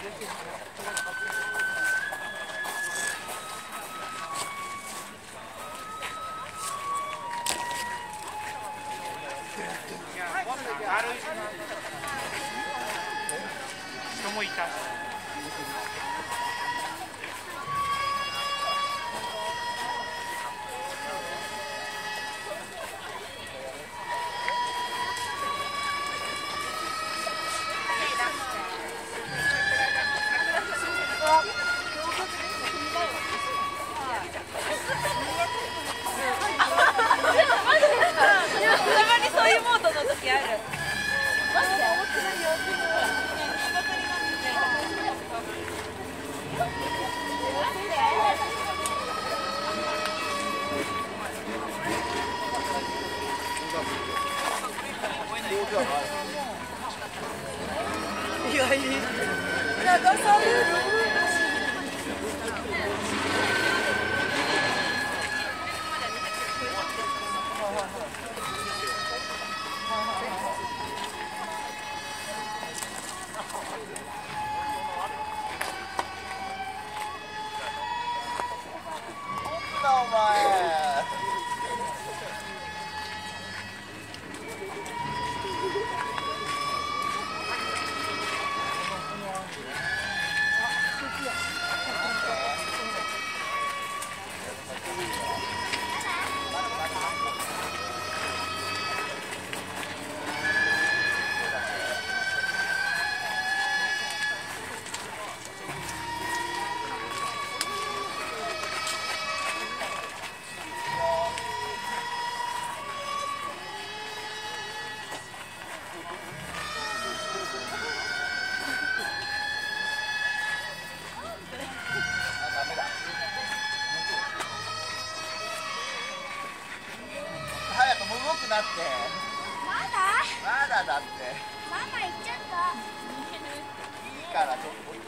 人もいた。たまにそういうモードの時ある。いやいい。流される。なお Oh my. もう動くなって。まだ？まだだって。ママ行っちゃった。いいからちょっと見て